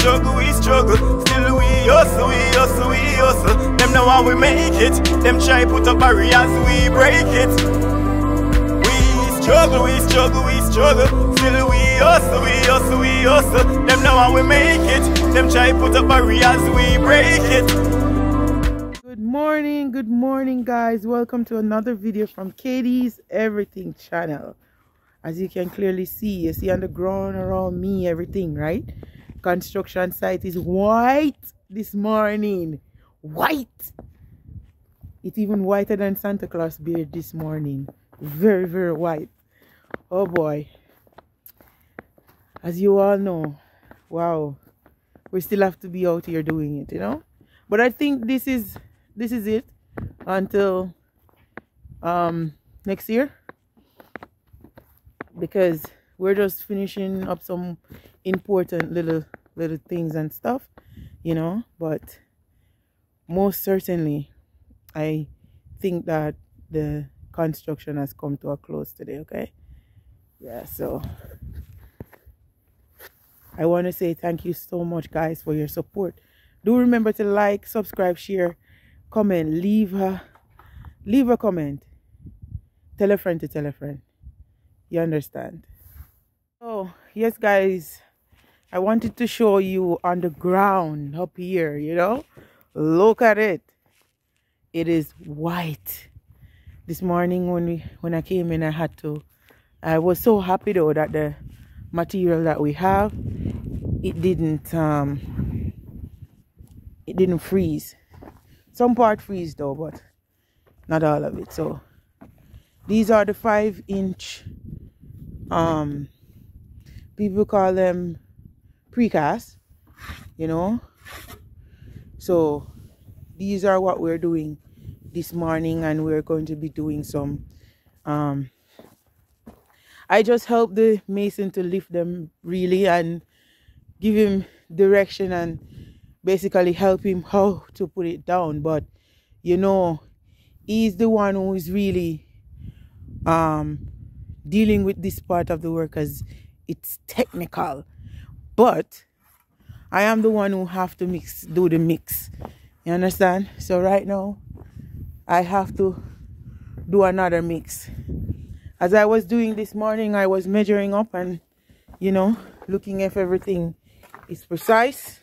struggle, we struggle. Still we hustle, we hustle, we hustle. Them know how we make it. Them try put up barriers, we break it. We struggle, we struggle, we struggle. Still we hustle, we hustle, we hustle. Them know how we make it. Them try put up barriers, we break it. Good morning, good morning, guys. Welcome to another video from Kady's Everything channel. As you can clearly see, you see on the ground around me, everything, right? Construction site is white this morning. White. It's even whiter than Santa Claus beard this morning. Very, very white. Oh boy. As you all know, wow, we still have to be out here doing it, you know? But I think this is this is it until um next year because we're just finishing up some important little little things and stuff you know but most certainly i think that the construction has come to a close today okay? Yeah so i want to say thank you so much guys for your support. Do remember to like subscribe share comment leave a leave a comment. Tell a friend to tell a friend. You understand? Oh yes guys i wanted to show you on the ground up here you know? Look at it. It is white. This morning when we when i came in i had to i was so happy though that the material that we have it didn't um it didn't freeze. Some part freeze though but not all of it. So these are the five inch um people call them precast you know? So these are what we're doing this morning and we're going to be doing some um i just help the mason to lift them really and give him direction and basically help him how to put it down. But you know he's the one who is really um dealing with this part of the work as it's technical but i am the one who have to mix do the mix. You understand? So right now i have to do another mix. As i was doing this morning i was measuring up and you know looking if everything is precise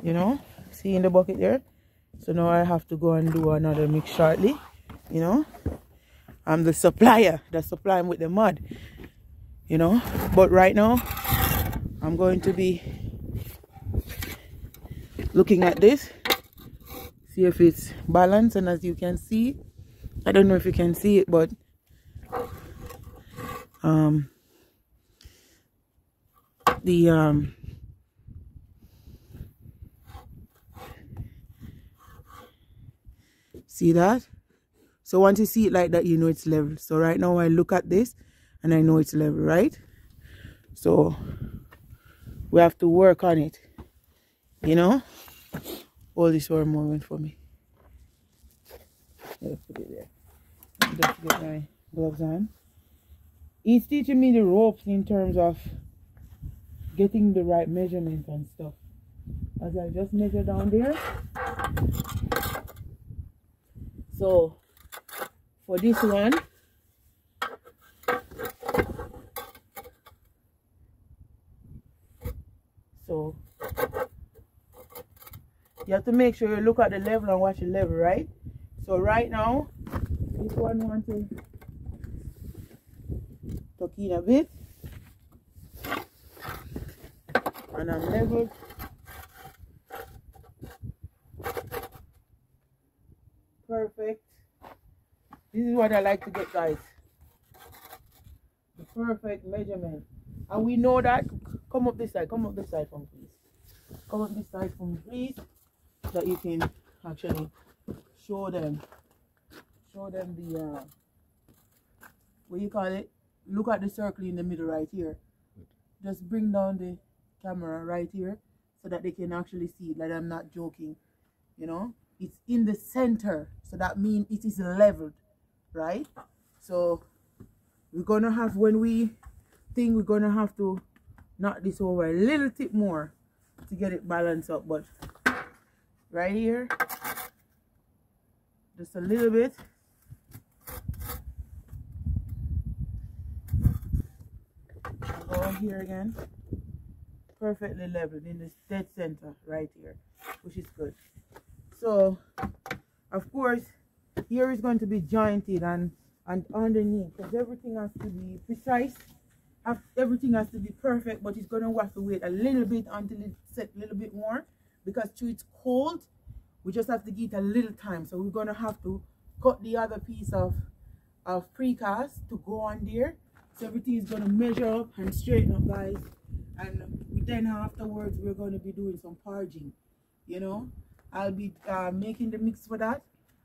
you know see in the bucket there. So now i have to go and do another mix shortly you know. I'm the supplier. That supply them with the mud you know. But right now I'm going to be looking at this see if it's balanced and as you can see I don't know if you can see it but um the um see that so once you see it like that, you know it's level. So right now I look at this and I know it's level, right? So we have to work on it. You know? All this for a moment for me. Let's put it there. Just get my gloves on. He's teaching me the ropes in terms of getting the right measurement and stuff. As I just measure down there. So for this one so you have to make sure you look at the level and watch the level right so right now this one want to tuck in a bit and I'm level perfect this is what I like to get, guys. The perfect measurement. And we know that. Come up this side. Come up this side from please. Come up this side from please. That you can actually show them. Show them the, uh, what you call it? Look at the circle in the middle right here. Just bring down the camera right here so that they can actually see it. Like I'm not joking. You know? It's in the center. So that means it is leveled right so we're gonna have when we think we're gonna have to knock this over a little bit more to get it balanced up but right here. Just a little bit. Go here again. Perfectly leveled in the dead center right here which is good. So of course here is going to be jointed and and underneath because everything has to be precise. Everything has to be perfect but it's going to have to wait a little bit until it's set a little bit more because to it's cold we just have to give it a little time. So we're going to have to cut the other piece of of precast to go on there. So everything is going to measure up and straighten up guys. And then afterwards we're going to be doing some parging you know? I'll be uh, making the mix for that.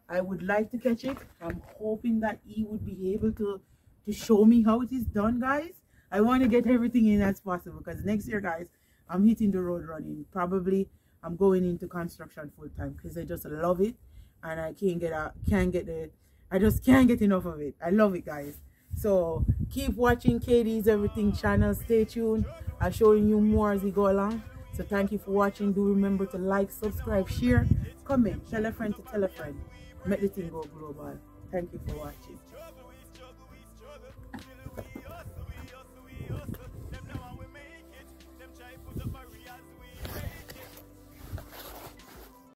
I would like to catch it. I'm hoping that he would be able to to show me how it is done guys. I want to get everything in as possible because next year guys i'm hitting the road running. Probably i'm going into construction full time because i just love it and i can't get a can't get it i just can't get enough of it i love it guys so keep watching Kady's Everything channel. Stay tuned. I'll show you more as we go along. So thank you for watching. Do remember to like, subscribe, share, comment, tell a friend to tell a friend. Make the thing go global. Thank you for watching.